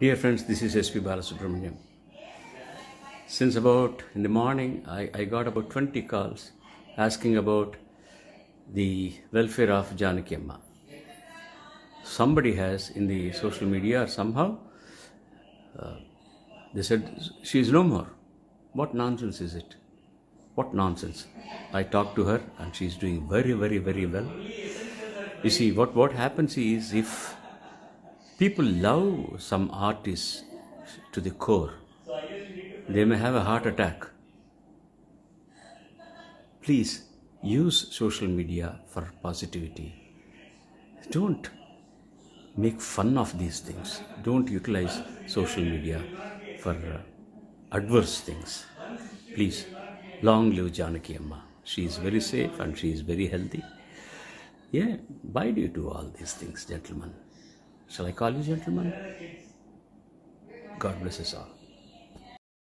Dear friends, this is SP Balasubrahmanyam. Since about in the morning, I, I got about 20 calls asking about the welfare of Janaki Amma. Somebody has in the social media or somehow, uh, they said she is no more. What nonsense is it? What nonsense? I talked to her and she is doing very, very, very well. You see, what, what happens is if people love some artists to the core, they may have a heart attack. Please use social media for positivity. Don't make fun of these things. Don't utilize social media for uh, adverse things. Please, long live Janaki Amma. She is very safe and she is very healthy. Yeah, why do you do all these things, gentlemen? Shall I call you gentlemen? God bless us all.